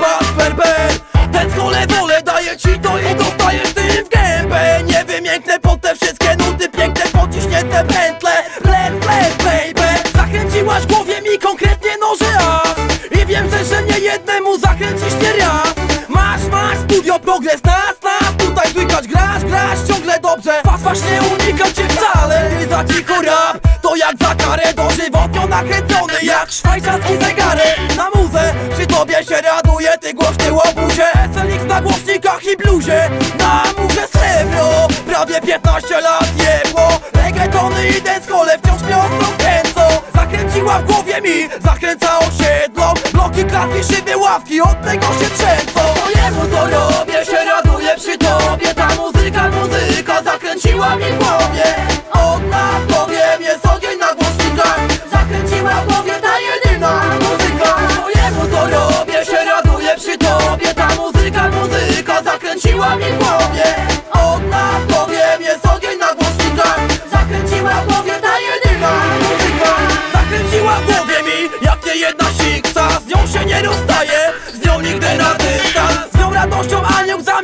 bad werber Ten wolę wolę daje ci to i dostajesz ty w gębę. Nie wymięknę po te wszystkie nuty piękne Pociśnięte pętle. Bled, bled, baby. Zachęciłaś, głowie mi konkretnie noże aż I wiem, że, że nie jednemu zakręcisz nie raz. Masz, masz, studio progres na, nas. Tutaj słychać grasz, grasz ciągle dobrze. Fas, nie unika cię wcale. Ty za cicho rap jak za karę Dożywotnio nakręcony jak szwajcarski zegarek Na muzę, przy tobie się raduje Ty głośny łobuzie. SLX na głośnikach i bluzie Na murze srebro, prawie 15 lat jebło. Reggaetony i dancehole wciąż mnie ostro kręcą. Zakręciła w głowie mi, zakręca osiedlą Bloki, klatki, szyby, ławki, od tego się trzęsą. Swojemu to robię, się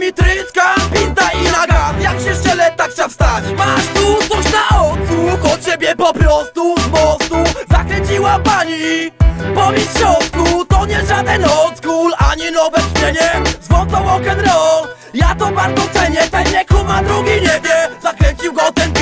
zami tryska i naga, jak się szczele tak trzeba wstać. Masz tu coś na odsłuch, od ciebie po prostu z mostu Zakręciła pani. Po mistrzowsku To nie żaden old school, ani nowe brzmienie. Zwątą rock'n'roll, ja to bardzo cenię. Ten nie kuma, drugi nie wie, zakręcił go ten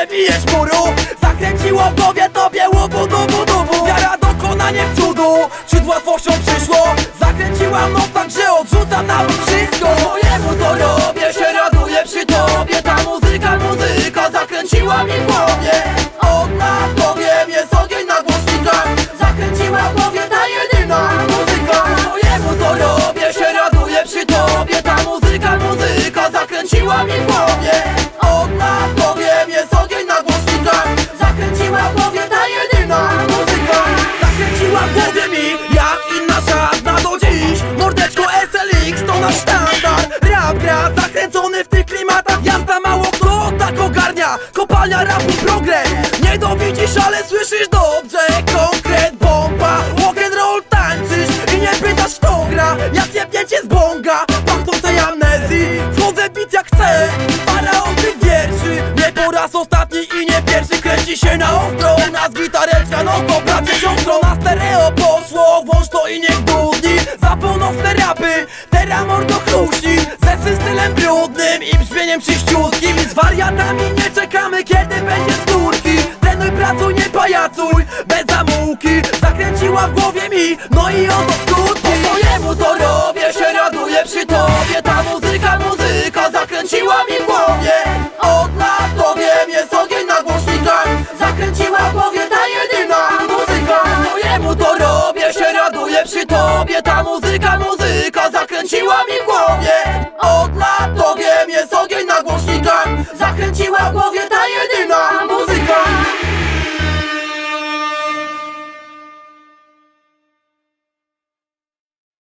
przebijesz muru. Zakręciło w głowie tobie dobrze Konkret bomba, rock'n'roll tańczysz I nie pytasz kto gra. Jak jebnięcie z bonga Pachnącej amnezji. Wchodzę bit jak chcę Faraon tych wierszy Nie po raz ostatni i nie pierwszy Kręci się na ostro. U nas gitareczka no to bracie siostro. Na stereo poszło Włącz to i niech dudni Za północne rapy Teraz mordo chluści Ze stylem brudnym I brzmieniem czyściutkim. Z wariatami nie czekamy Kiedy będzie z Trenuj, pracuj, nie pajacuj. Bez zamułki Zakręciła w głowie mi. No i oto skutki. Po swojemu to robię Się raduję przy tobie. Ta muzyka, muzyka Zakręciła mi w głowie. Od lat powiem Jest ogień na głośnikach. Zakręciła w głowie ta jedyna muzyka. Po to robię Się raduję przy tobie. Ta muzyka, muzyka